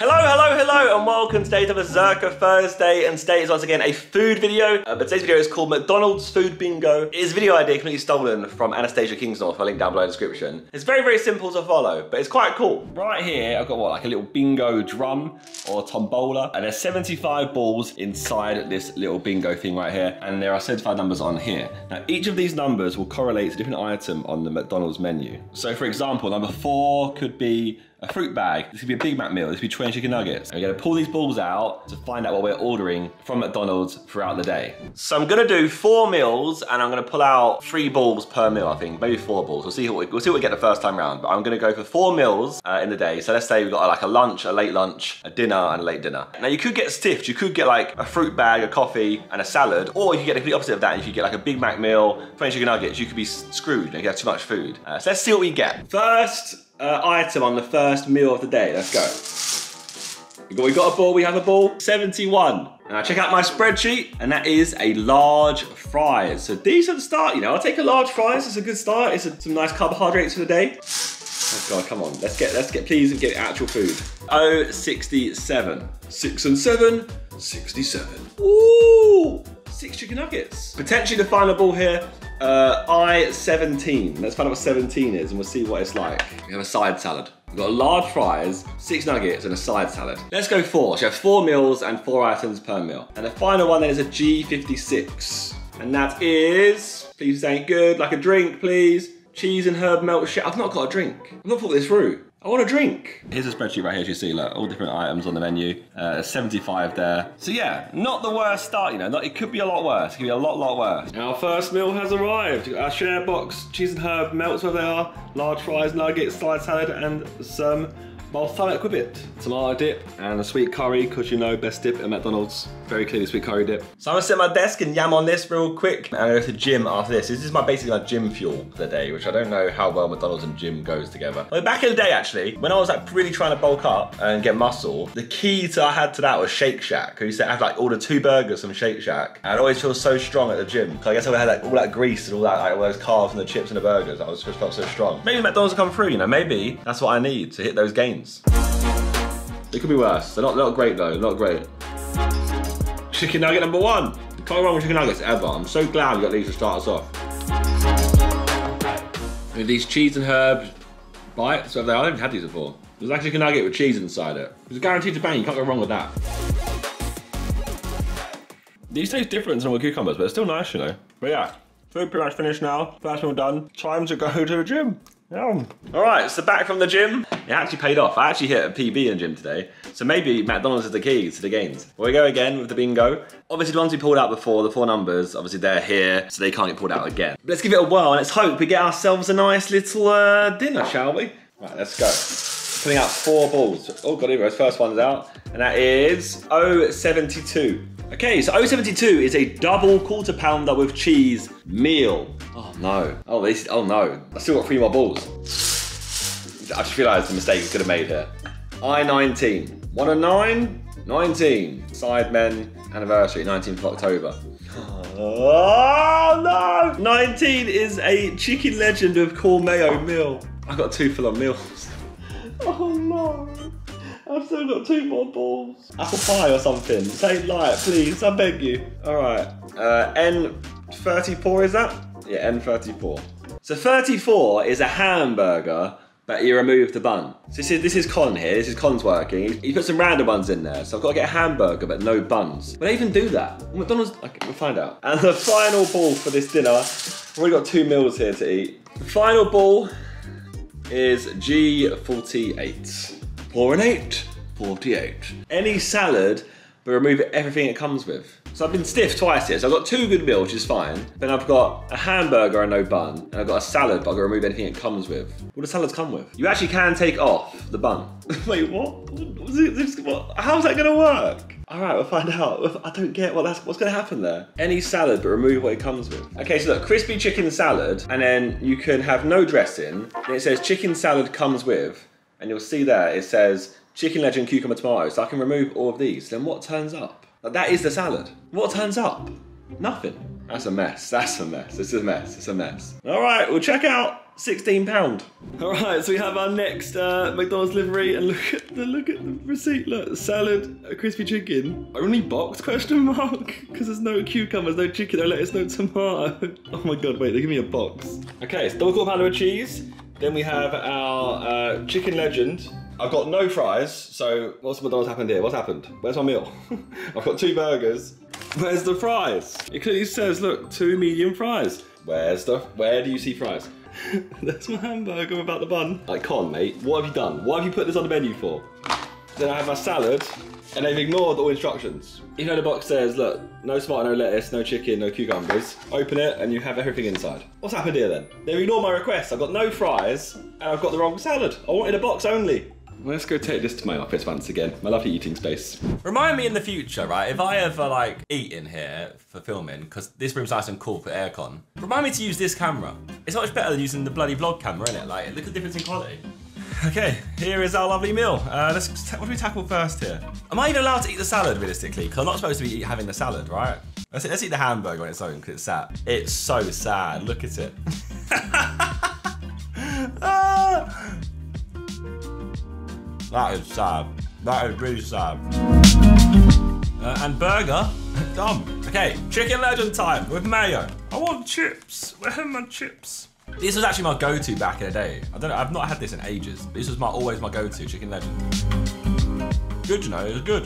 Hello, hello, hello, and welcome to Berserker Thursday, and today is once again a food video, uh, but today's video is called McDonald's Food Bingo. It is a video idea completely stolen from Anastasia Kingsnorth, I'll link down below in the description. It's very, very simple to follow, but it's quite cool. Right here, I've got what, like a little bingo drum or tombola, and there's 75 balls inside this little bingo thing right here, and there are 75 numbers on here. Now, each of these numbers will correlate to a different item on the McDonald's menu. So for example, number four could be a fruit bag. This could be a Big Mac meal. This could be 20 chicken nuggets. And we're gonna pull these balls out to find out what we're ordering from McDonald's throughout the day. So I'm gonna do four meals and I'm gonna pull out three balls per meal, I think. Maybe four balls. We'll see what we, we'll see what we get the first time round. But I'm gonna go for four meals uh, in the day. So let's say we've got like a lunch, a late lunch, a dinner, and a late dinner. Now you could get stiffed. You could get like a fruit bag, a coffee, and a salad. Or you could get the complete opposite of that. If you get like a Big Mac meal, 20 chicken nuggets, you could be screwed. You have too much food. Uh, so let's see what we get. First, uh, item on the first meal of the day. Let's go. We got, a ball, we have a ball. 71. Now check out my spreadsheet, and that is a large fries. So decent start, you know. I'll take a large fries, it's a good start. It's a, some nice carbohydrates for the day. Oh God, come on. Let's get, let's get, please and get actual food. Oh, 67. Six and seven, 67. Ooh, six chicken nuggets. Potentially the final ball here, uh, I-17. Let's find out what 17 is and we'll see what it's like. We have a side salad. We've got large fries, six nuggets, and a side salad. Let's go four. So you have four meals and four items per meal. And the final one then is a G56. And that is, please say good, like a drink, please. Cheese and herb melt shit. I've not got a drink. I've not thought this through. I want a drink. Here's a spreadsheet right here, as you see, look, all different items on the menu. Uh, 75 there. So yeah, not the worst start, you know, not, it could be a lot worse. It could be a lot, lot worse. Our first meal has arrived. Our share box, cheese and herb melts where they are, large fries, nuggets, side salad, and some balsamic with it. Tomato dip and a sweet curry, because you know, best dip at McDonald's. Very clearly sweet curry dip. So I'm gonna sit at my desk and yam on this real quick. And I'm gonna go to the gym after this. This is my basically my gym fuel for the day, which I don't know how well McDonald's and gym goes together. But back in the day, actually, when I was like really trying to bulk up and get muscle, the key to I had to that was Shake Shack. I used to have like order two burgers from Shake Shack. And I'd always feel so strong at the gym. Cause I guess I had like all that grease and all that, like all those carbs and the chips and the burgers. I was just felt so strong. Maybe McDonald's will come through, you know, maybe that's what I need to hit those gains. It could be worse. They're not, not great though, not great. Chicken nugget number one. Can't go wrong with chicken nuggets ever. I'm so glad we got these to start us off. With these cheese and herb bites, so they I haven't had these before. There's like a nugget with cheese inside it. It's guaranteed to bang, you can't go wrong with that. These taste different than with cucumbers, but they're still nice, you know. But yeah, food pretty much finished now. First meal done. Time to go to the gym. Yeah. All right, so back from the gym. It actually paid off. I actually hit a PB in the gym today. So maybe McDonald's is the key to the gains. We go again with the bingo. Obviously the ones we pulled out before, the four numbers, obviously they're here, so they can't get pulled out again. But let's give it a whirl and let's hope we get ourselves a nice little uh, dinner, shall we? Right, let's go. Putting out four balls. Oh God, here first one's out. And that is 072. Okay, so 072 is a double quarter pounder with cheese meal. Oh. oh no. Oh, this, oh no. I still got three more balls. I just realised the mistake we could have made here. I-19. 109, 19. Sidemen anniversary, 19th of October. Oh no! 19 is a chicken legend with corn mayo meal. I got two full on meals. Oh no. I've still got two more balls. Apple pie or something. Say light, please. I beg you. All right. Uh, N34 is that? Yeah, N34. So 34 is a hamburger, but you remove the bun. So this is, this is Con here. This is Con's working. He, put some random ones in there. So I've got to get a hamburger, but no buns. Will they even do that? McDonald's, okay, we'll find out. And the final ball for this dinner, we've already got two meals here to eat. The final ball is G48. Four and eight, 48. Any salad, but remove everything it comes with. So I've been stiff twice here. So I've got two good meals, which is fine. Then I've got a hamburger and no bun. And I've got a salad, but I've got to remove anything it comes with. What do salads come with? You actually can take off the bun. Wait, what? what? How's that gonna work? All right, we'll find out. I don't get what that's what's gonna happen there. Any salad, but remove what it comes with. Okay, so look, crispy chicken salad, and then you can have no dressing. Then it says chicken salad comes with, and you'll see there it says chicken legend cucumber tomato. So I can remove all of these. Then what turns up? Like, that is the salad. What turns up? Nothing. That's a mess. That's a mess. It's a mess. It's a mess. All right, we'll check out. Sixteen pound. All right, so we have our next uh, McDonald's livery, and look at the look at the receipt. Look, salad, a crispy chicken, only box question mark because there's no cucumbers, no chicken, no lettuce, no tomato. Oh my god, wait, they give me a box. Okay, it's double quarter pounder cheese. Then we have our uh, chicken legend. I've got no fries, so what's McDonald's happened here? What's happened? Where's my meal? I've got two burgers. Where's the fries? It clearly says, look, two medium fries. Where's the, where do you see fries? That's my hamburger without the bun. Like, con, mate, what have you done? What have you put this on the menu for? Then I have my salad, and they've ignored all instructions. You know the box says, look, no tomato, no lettuce, no chicken, no cucumbers, open it and you have everything inside. What's happened here then? They've ignored my request. I've got no fries, and I've got the wrong salad. I wanted a box only. Let's go take this to my office once again. My lovely eating space. Remind me in the future, right? If I ever like eat in here for filming, because this room's nice and cool for aircon, remind me to use this camera. It's much better than using the bloody vlog camera, isn't it? Like, look at the difference in quality. Okay, here is our lovely meal. Uh, let's what do we tackle first here? Am I even allowed to eat the salad realistically? Because I'm not supposed to be having the salad, right? Let's, let's eat the hamburger on its own because it's sad. It's so sad. Look at it. ah! That is sad. That is really sad. Uh, and burger, dumb. Okay, chicken legend time with mayo. I want chips. Where are my chips? This was actually my go-to back in the day. I don't know, I've not had this in ages. This was my always my go-to, chicken legend. Good to know, it was good.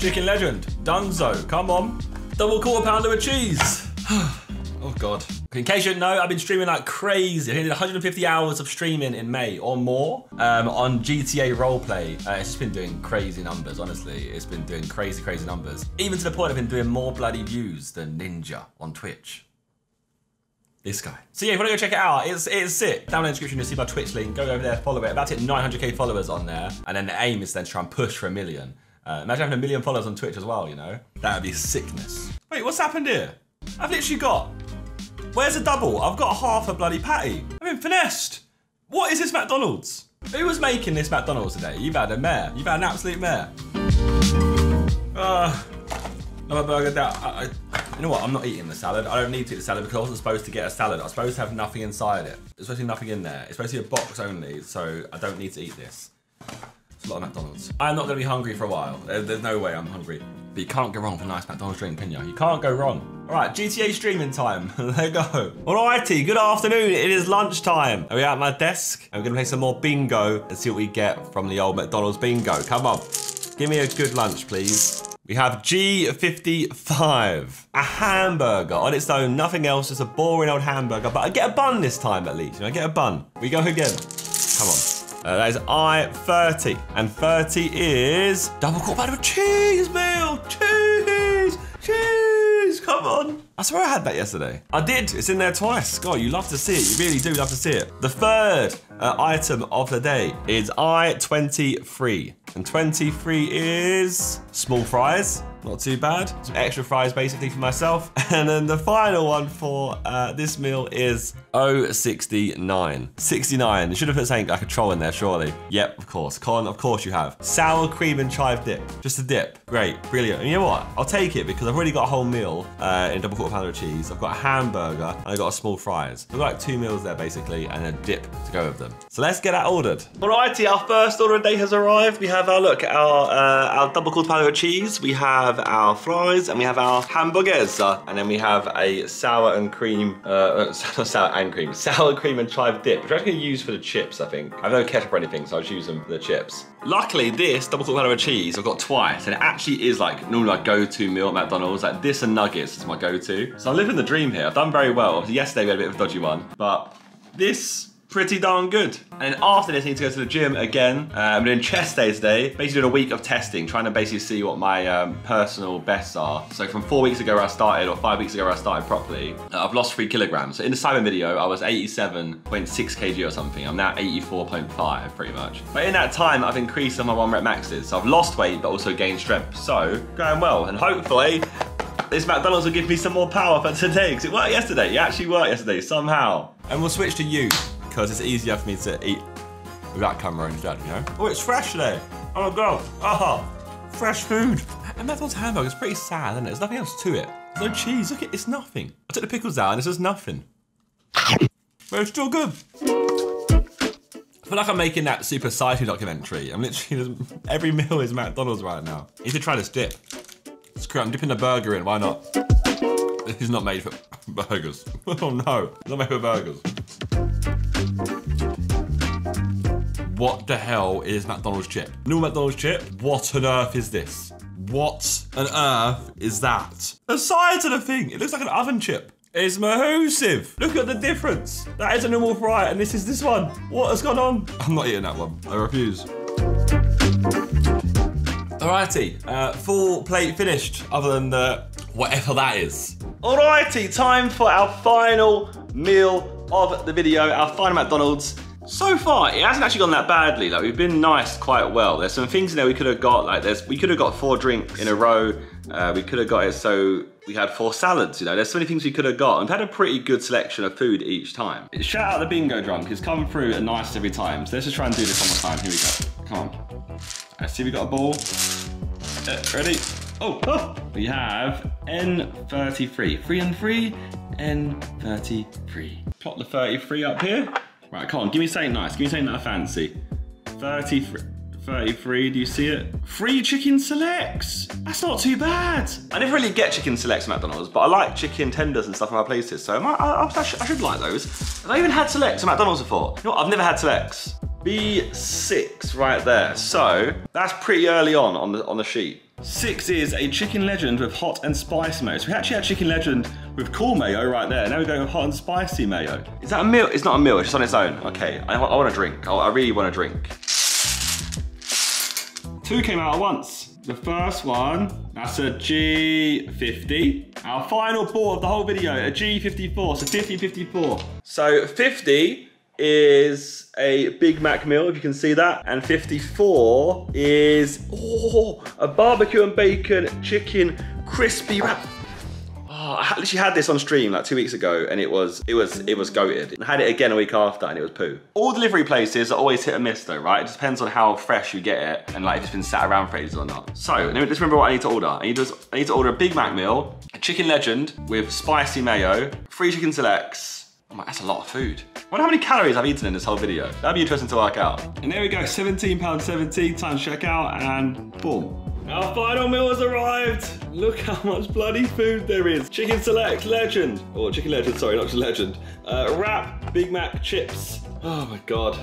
Chicken legend, Dunzo, come on. Double quarter pounder with cheese. oh God. In case you didn't know, I've been streaming like crazy. I did 150 hours of streaming in May or more um, on GTA Roleplay. Uh, it's just been doing crazy numbers, honestly. It's been doing crazy, crazy numbers. Even to the point I've been doing more bloody views than Ninja on Twitch. This guy. So yeah, if you want to go check it out, it's it's sick. Down in the description, you'll see my Twitch link. Go over there, follow it. About hit 900k followers on there. And then the aim is then to try and push for a million. Uh, imagine having a million followers on Twitch as well, you know? That would be sickness. Wait, what's happened here? I've literally got Where's the double? I've got half a bloody patty. I've been finessed. What is this McDonald's? Who was making this McDonald's today? You've had a mare. You've had an absolute mare. Uh, another burger down. I, I, you know what? I'm not eating the salad. I don't need to eat the salad because I wasn't supposed to get a salad. I was supposed to have nothing inside it. Be nothing in there. It's supposed to be a box only, so I don't need to eat this. It's a lot of McDonald's. I'm not going to be hungry for a while. There's no way I'm hungry. But you can't go wrong with a nice McDonald's drink, can you? You can't go wrong. All right, GTA streaming time. there you go. Alrighty, good afternoon. It is lunchtime. Are we at my desk? And we're gonna play some more bingo and see what we get from the old McDonald's bingo. Come on, give me a good lunch, please. We have G55, a hamburger on its own, nothing else, just a boring old hamburger, but I get a bun this time at least, you know, I get a bun. We go again. Come on. Uh, that is I-30. And 30 is double quarter pounder of cheese meal. Cheese, cheese, come on. I swear I had that yesterday. I did, it's in there twice. God, you love to see it. You really do love to see it. The third uh, item of the day is I-23. And 23 is small fries. Not too bad. Some extra fries basically for myself. And then the final one for uh, this meal is 069. 69. You should have put something like a troll in there, surely. Yep, of course. Con, of course you have. Sour cream and chive dip. Just a dip. Great, brilliant. And you know what? I'll take it because I've already got a whole meal uh, in double quarter pounder of cheese. I've got a hamburger and I've got a small fries. I've got like two meals there basically and a dip to go with them. So let's get that ordered. Alrighty, our first order of day has arrived. We have our, look, our, uh, our double quarter pounder of cheese. We have our fries and we have our hamburgers. Uh, and then we have a sour and cream, uh, sour and cream, sour cream and chive dip, which I'm going to use for the chips, I think. I have no ketchup or anything, so I'll just use them for the chips. Luckily, this double of cheese I've got twice, and it actually is like normally my go-to meal at McDonald's. Like this and nuggets is my go-to. So I'm living the dream here. I've done very well. Yesterday we had a bit of a dodgy one, but this pretty darn good. And after this, I need to go to the gym again. Uh, I'm doing chest day today. Basically doing a week of testing, trying to basically see what my um, personal bests are. So from four weeks ago where I started, or five weeks ago where I started properly, uh, I've lost three kilograms. So in the Simon video, I was 87.6 kg or something. I'm now 84.5 pretty much. But in that time, I've increased on my one rep maxes. So I've lost weight, but also gained strength. So going well. And hopefully, this McDonald's will give me some more power for today because it worked yesterday. It actually worked yesterday somehow. And we'll switch to you because it's easier for me to eat that camera instead, you know? Oh, it's fresh today. Oh god. Oh, fresh food. And McDonald's hamburger is pretty sad, isn't it? There's nothing else to it. No cheese. Look, at it, it's nothing. I took the pickles out and it's just nothing. But it's still good. I feel like I'm making that Super Size documentary. I'm literally every meal is McDonald's right now. You should try this dip. Screw it, I'm dipping the burger in. Why not? This is not made for burgers. Oh no, it's not made for burgers. What the hell is McDonald's chip? New McDonald's chip? What on earth is this? What on earth is that? The size of the thing, it looks like an oven chip. It's massive. Look at the difference. That is a normal fry, and this is this one. What has gone on? I'm not eating that one. I refuse. Alrighty, uh, full plate finished, other than the whatever that is. Alrighty, time for our final meal of the video, our final McDonald's. So far, it hasn't actually gone that badly. Like we've been nice quite well. There's some things in there we could have got. Like there's, we could have got four drinks in a row. Uh, we could have got it so we had four salads. You know, there's so many things we could have got. We've had a pretty good selection of food each time. Shout out the bingo drunk. It's come through at nice every time. So let's just try and do this one more time. Here we go. Come on. Let's see. We got a ball. Uh, ready? Oh, oh, we have N33. Three and three, N33. Plot the 33 up here. Right, come on, give me something nice. Give me something that I fancy. 33. 33, do you see it? Free chicken selects. That's not too bad. I never really get chicken selects at McDonald's, but I like chicken tenders and stuff in my places, so I, I, I, should, I, should, like those. Have I even had selects at McDonald's before? You know what? I've never had selects. B6 right there. So that's pretty early on on the, on the sheet. Six is a chicken legend with hot and spicy mayo. So we actually had chicken legend with cool mayo right there. Now we're going with hot and spicy mayo. Is that a meal? It's not a meal, it's just on its own. Okay, I, I want a drink. I, I really want a drink. Two came out at once. The first one, that's a G50. Our final ball of the whole video, a G54, so 50-54. So 50 is a Big Mac meal, if you can see that. And 54 is, oh, a barbecue and bacon chicken crispy wrap. Oh, I literally had this on stream like two weeks ago and it was, it was, it was goated. I had it again a week after and it was poo. All delivery places are always hit and miss though, right? It just depends on how fresh you get it and like if it's been sat around for ages or not. So, let just remember what I need to order. I need to, I need to order a Big Mac meal, a chicken legend with spicy mayo, three chicken selects, Oh my, that's a lot of food. I wonder how many calories I've eaten in this whole video. That'd be interesting to work out. And there we go, £17.70 times checkout and boom. Our final meal has arrived. Look how much bloody food there is. Chicken Select, Legend. Or Chicken Legend, sorry, not just Legend. Uh, wrap, Big Mac, chips. Oh my God.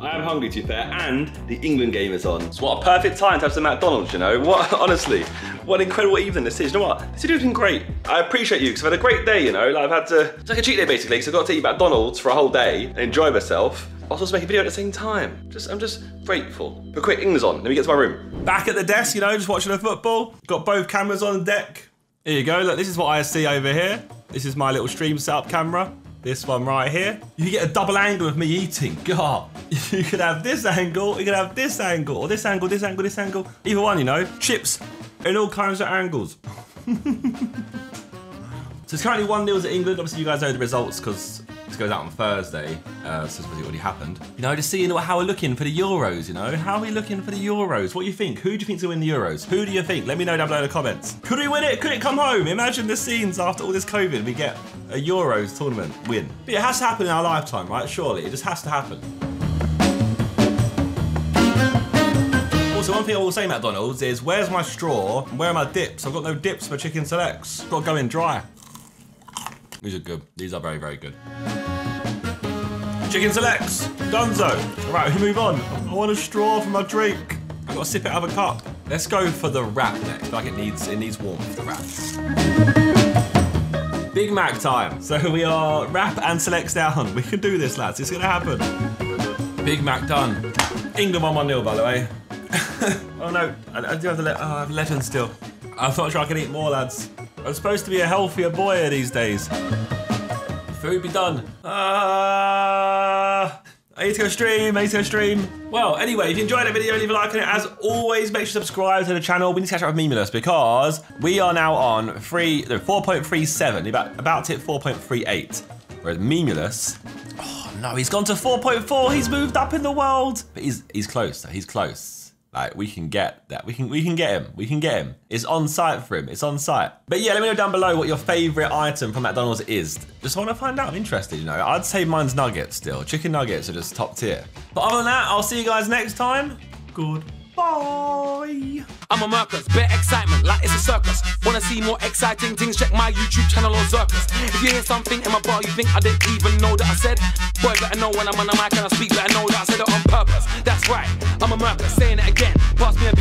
I am hungry to be fair, and the England game is on. So what a perfect time to have some McDonald's, you know? What, honestly, what an incredible evening this is. You know what? This video's been great. I appreciate you, because I've had a great day, you know? Like, I've had to, it's like a cheat day basically, because I've got to eat McDonald's for a whole day and enjoy myself. I was also make a video at the same time. Just, I'm just grateful. But quick, England's on. Let me get to my room. Back at the desk, you know, just watching the football. Got both cameras on deck. Here you go. Look, this is what I see over here. This is my little stream setup camera. This one right here. You get a double angle of me eating. God. You could have this angle, you could have this angle, or this angle, this angle, this angle. Either one, you know. Chips in all kinds of angles. so it's currently 1 0 to England. Obviously, you guys know the results because this goes out on Thursday, uh, so it's already happened. You know, just seeing how we're looking for the Euros, you know? How are we looking for the Euros? What do you think? Who do you think's gonna win the Euros? Who do you think? Let me know down below in the comments. Could we win it? Could it come home? Imagine the scenes after all this COVID. We get a Euros tournament win. But it has to happen in our lifetime, right? Surely, it just has to happen. Also, one thing I will say, McDonald's, is where's my straw? Where are my dips? I've got no dips for chicken selects. Got to go in dry. These are good. These are very, very good. Chicken selects. Dunzo. All right, we move on. I want a straw for my drink. I've got to sip it out of a cup. Let's go for the wrap next. Like it needs, it needs warmth, the wrap. Big Mac time. So we are wrap and selects down. We can do this, lads. It's gonna happen. Big Mac done. England 1 1 0, by the way. oh no, I, I, do have the le oh, I have legend still. I'm not sure I can eat more, lads. I'm supposed to be a healthier boy these days. Food be done. Ah. Uh, I need to go stream, I need to go stream. Well, anyway, if you enjoyed that video, leave a like on it. As always, make sure to subscribe to the channel. We need to catch up with Memeulous because we are now on 3, no, 4.37, about, about to hit 4.38. Whereas Memeulous, oh no, he's gone to 4.4. He's moved up in the world. But he's, he's close, he's close. Like we can get that. We can we can get him. We can get him. It's on site for him. It's on site. But yeah, let me know down below what your favorite item from McDonald's is. Just want to find out. I'm interested. You know, I'd say mine's nuggets still. Chicken nuggets are just top tier. But other than that, I'll see you guys next time. Goodbye. I'm a Mercus, bare excitement, like it's a circus. Wanna see more exciting things? Check my YouTube channel or Circus. If you hear something in my bar you think I didn't even know that I said, boy, better know when I'm on the mic and I speak, better know that I said it on purpose. That's right, I'm a Mercus, saying it again. Pass me a